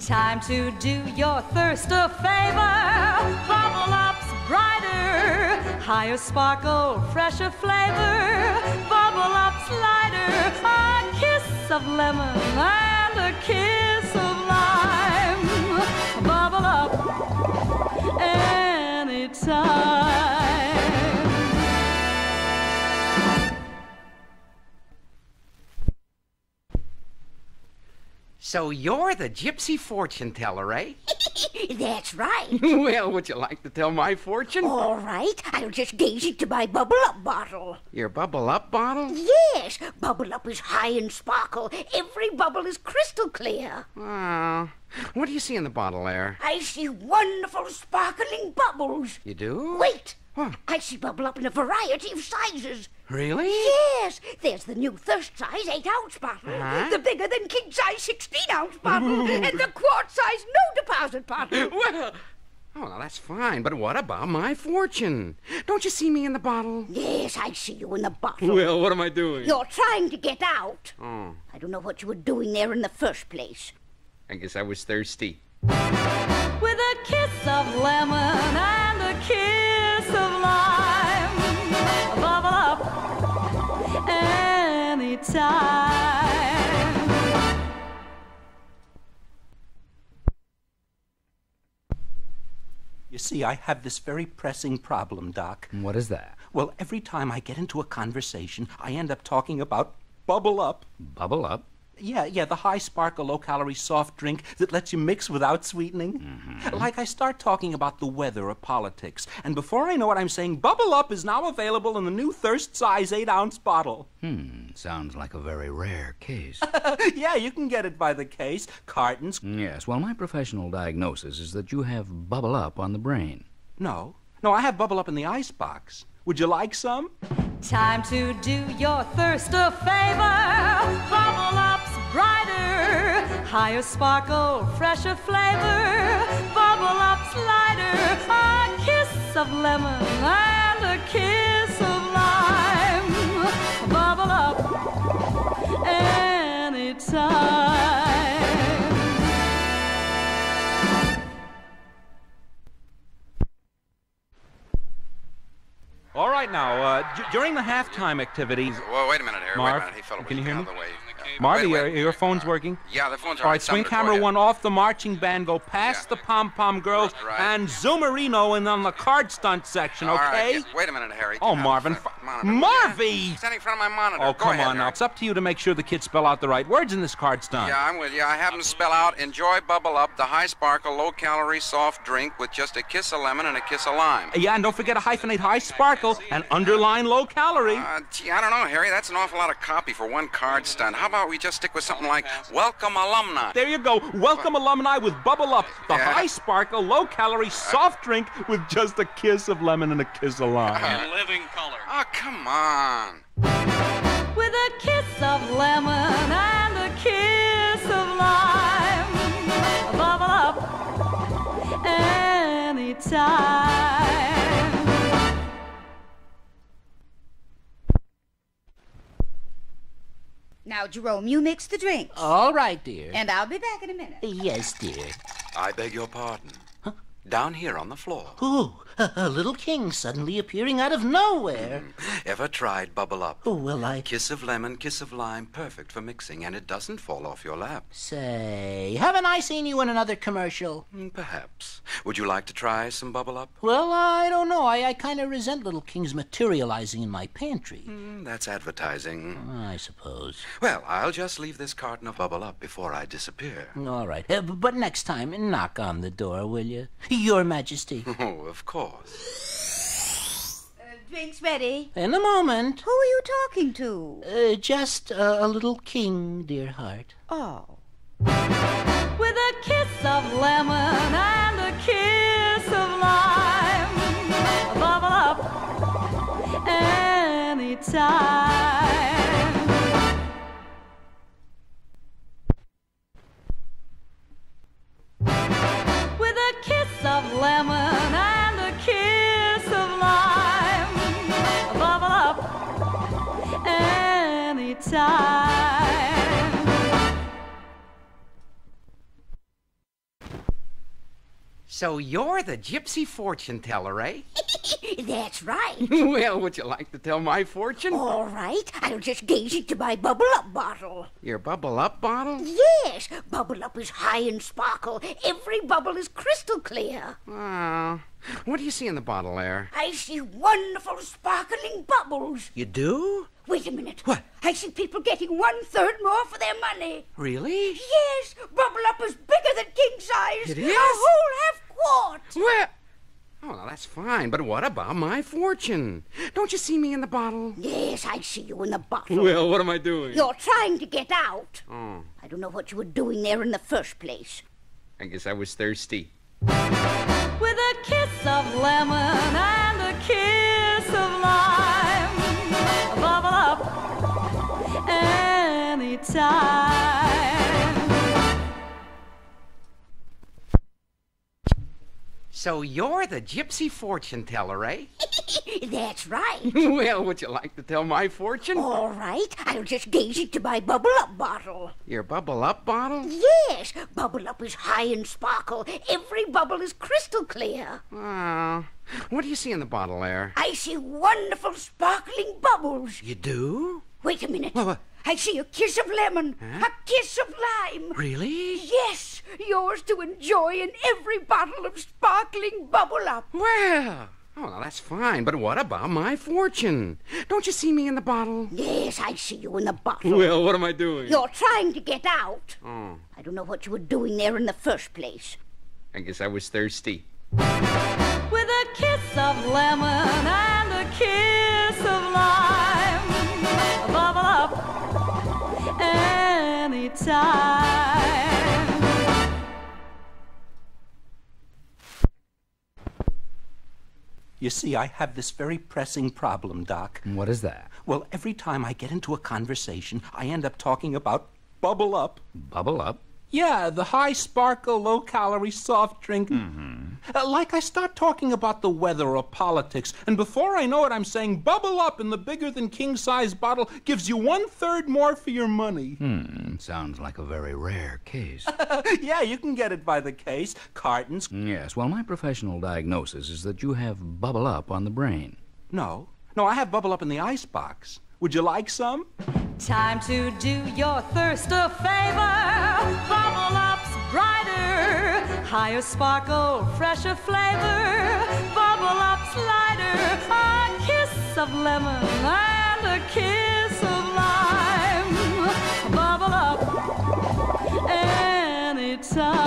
Time to do your thirst a favor. Bubble up's brighter, higher sparkle, fresher flavor. Bubble up's lighter, a kiss of lemon and a kiss of lime. Bubble up anytime. So you're the gypsy fortune teller, eh? That's right. well, would you like to tell my fortune? All right, I'll just gaze into my bubble up bottle. Your bubble up bottle? Yes, bubble up is high in sparkle. Every bubble is crystal clear. Oh, what do you see in the bottle there? I see wonderful sparkling bubbles. You do? Wait, What? I see bubble up in a variety of sizes. Really? Yes, there's the new thirst size 8 ounce bottle, Uh-huh. the bigger than king size 16 ounce bottle, and the quart size no deposit bottle. Well, oh, now that's fine, but what about my fortune? Don't you see me in the bottle? Yes, I see you in the bottle. Well, what am I doing? You're trying to get out. Oh, I don't know what you were doing there in the first place. I guess I was thirsty. with a kiss of lemon and a kiss anytime. You see, I have this very pressing problem, Doc. What is that? Well, every time I get into a conversation, I end up talking about Bubble Up. Bubble up? Yeah, yeah, the high sparkle, low calorie soft drink that lets you mix without sweetening. Like I start talking about the weather or politics, and before I know what I'm saying, Bubble Up is now available in the new thirst size 8 ounce bottle. Hmm, sounds like a very rare case. yeah, you can get it by the case, cartons. yes, well, my professional diagnosis is that you have bubble up on the brain. No, no, I have Bubble Up in the ice box. Would you like some? Time to do your thirst a favor. Bubble up's brighter, higher sparkle, fresher flavor. Bubble up lighter, a kiss of lemon and a kiss of lime. Bubble up anytime. All right, now, uh, d- during the halftime activities. Well, wait a minute, Harry. Marv, wait a minute. Hey, fella, can you would hear get me? Out of the way? Marvy, Wait, wait. your phone's working? Yeah, the phones are All right, swing camera one off the marching band, go past Yeah. the pom pom girls, Right. and zoomerino in on the card stunt section, All okay? right, yeah, wait a minute, Harry. Oh, Marvin. In front of the F- monitor. Marvy! Yeah, Standing in front of my monitor. Oh, Go come ahead, on now. It's up to you to make sure the kids spell out the right words in this card stunt. Yeah, I'm with you. I have them spell out Enjoy Bubble Up, the high sparkle, low calorie soft drink with just a kiss of lemon and a kiss of lime. Yeah, and don't forget to hyphenate high sparkle and underline low calorie. Uh, gee, I don't know, Harry. That's an awful lot of copy for one card stunt. How about we just stick with something like Welcome Alumni? There you go. Welcome alumni with Bubble Up, the Yeah. high sparkle, low calorie soft drink with just a kiss of lemon and a kiss of lime. In living color. Oh, come on. with a kiss of lemon and a kiss of lime. Bubble up anytime. Now, Jerome, you mix the drinks. All right, dear. And I'll be back in a minute. Yes, dear. I beg your pardon. Down here on the floor. Ooh, a, little king suddenly appearing out of nowhere. Ever tried Bubble Up? Oh, well, I Kiss of lemon, kiss of lime, perfect for mixing, and it doesn't fall off your lap. say, haven't I seen you in another commercial? Hmm, Perhaps. Would you like to try some Bubble Up? Well, I don't know. I, I kind of resent little kings materializing in my pantry. Hmm, That's advertising. I suppose. Well, I'll just leave this carton of Bubble Up before I disappear. All right. Uh, but next time, knock on the door, will you? Your Majesty. Oh, of course. Uh, drinks ready. In a moment. Who are you talking to? Uh, just uh, a little king, dear heart. Oh. with a kiss of lemon and a kiss of lime. Bubble up anytime. So you're the gypsy fortune teller, eh? That's right. well, would you like to tell my fortune? All right, I'll just gaze into my bubble up bottle. Your bubble up bottle? Yes, bubble up is high in sparkle. Every bubble is crystal clear. Oh, what do you see in the bottle there? I see wonderful sparkling bubbles. You do? Wait a minute. What? I see people getting one third more for their money. Really? Yes, bubble up is bigger than king size. It A whole half quart. Well, oh, well, that's fine, but what about my fortune? Don't you see me in the bottle? Yes, I see you in the bottle. Well, what am I doing? You're trying to get out. Oh, I don't know what you were doing there in the first place. I guess I was thirsty. with a kiss of lemon and a kiss So you're the gypsy fortune teller, eh? That's right. well, would you like to tell my fortune? All right, I'll just gaze into my bubble up bottle. Your bubble up bottle? Yes, bubble up is high in sparkle. Every bubble is crystal clear. Oh, what do you see in the bottle there? I see wonderful sparkling bubbles. You do? Wait a minute. What, what? I see a kiss of lemon, a kiss of lime. Really? Yes, yours to enjoy in every bottle of sparkling bubble up. Well, oh, well, that's fine, but what about my fortune? Don't you see me in the bottle? Yes, I see you in the bottle. Well, what am I doing? You're trying to get out. Oh, I don't know what you were doing there in the first place. I guess I was thirsty. With a kiss of lemon and a kiss of lime. Anytime. You see, I have this very pressing problem, Doc. What is that? Well, every time I get into a conversation, I end up talking about Bubble Up. Bubble up? Yeah, the high sparkle, low calorie soft drink. Mm-hmm. Uh, like I start talking about the weather or politics, and before I know it, I'm saying bubble up, in the bigger than king size bottle gives you one third more for your money. Hmm, sounds like a very rare case. yeah, you can get it by the case. Cartons. yes, well, my professional diagnosis is that you have bubble up on the brain. No. No, I have bubble up in the ice box. Would you like some? Time to do your thirst a favor. Bubble up's brighter, higher sparkle, fresher flavor. Bubble up lighter, a kiss of lemon and a kiss of lime. Bubble up anytime.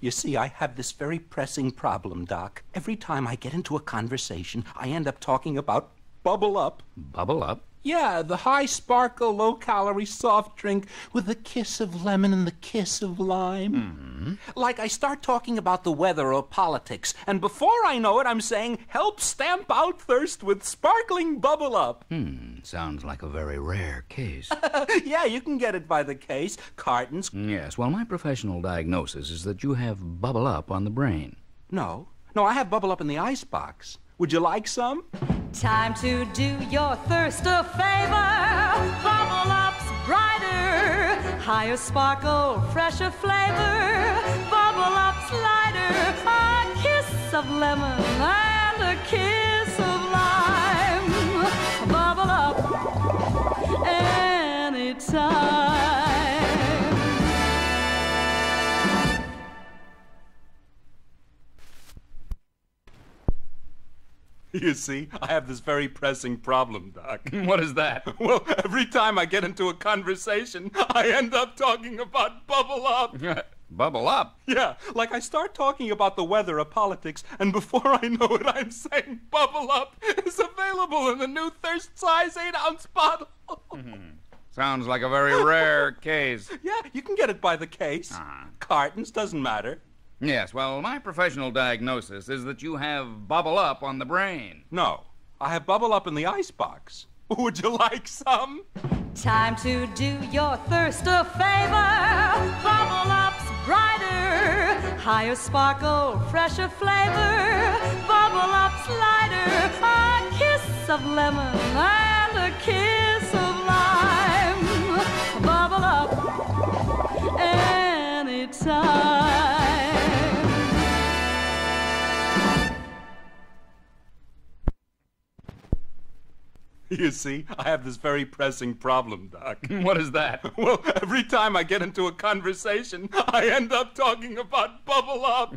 You see, I have this very pressing problem, Doc. Every time I get into a conversation, I end up talking about Bubble Up. Bubble up? Yeah, the high sparkle, low calorie soft drink with a kiss of lemon and the kiss of lime. Like I start talking about the weather or politics, and before I know it, I'm saying, help stamp out thirst with sparkling bubble up. Hmm, sounds like a very rare case. yeah, you can get it by the case. Cartons. yes, well, my professional diagnosis is that you have bubble up on the brain. No. No, I have bubble up in the ice box. Would you like some? Time to do your thirst a favor. Bubble up's brighter, higher sparkle, fresher flavor. Bubble up's lighter, a kiss of lemon and a kiss of lime. Bubble up anytime. You see, I have this very pressing problem, Doc. What is that? Well, every time I get into a conversation, I end up talking about bubble up. bubble up? Yeah, like I start talking about the weather or politics, and before I know it, I'm saying bubble up is available in the new thirst size 8 ounce bottle. Mm-hmm. Sounds like a very rare case. yeah, you can get it by the case. Uh-huh. Cartons, doesn't matter. Yes, well, my professional diagnosis is that you have bubble up on the brain. No, I have bubble up in the icebox. Would you like some? Time to do your thirst a favor. Bubble up's brighter, higher sparkle, fresher flavor. Bubble up's lighter, a kiss of lemon and a kiss of lime. Bubble up anytime. You see, I have this very pressing problem, Doc. What is that? Well, every time I get into a conversation, I end up talking about bubble up.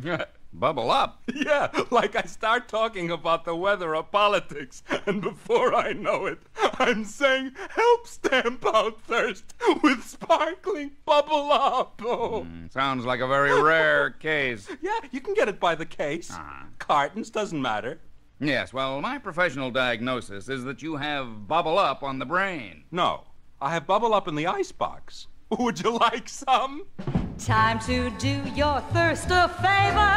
Bubble up. Yeah, like I start talking about the weather or politics, and before I know it, I'm saying, help stamp out thirst with sparkling bubble up. Oh. Sounds like a very rare case. Yeah, you can get it by the case. Ah. Cartons, doesn't matter. Yes, well, my professional diagnosis is that you have bubble up on the brain. No, I have bubble up in the icebox. Would you like some? Time to do your thirst a favor.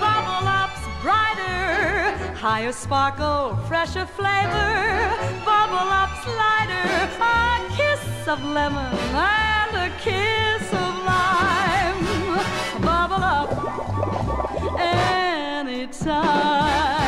Bubble up's brighter, higher sparkle, fresher flavor. Bubble up's lighter, a kiss of lemon and a kiss of lime. Bubble up anytime.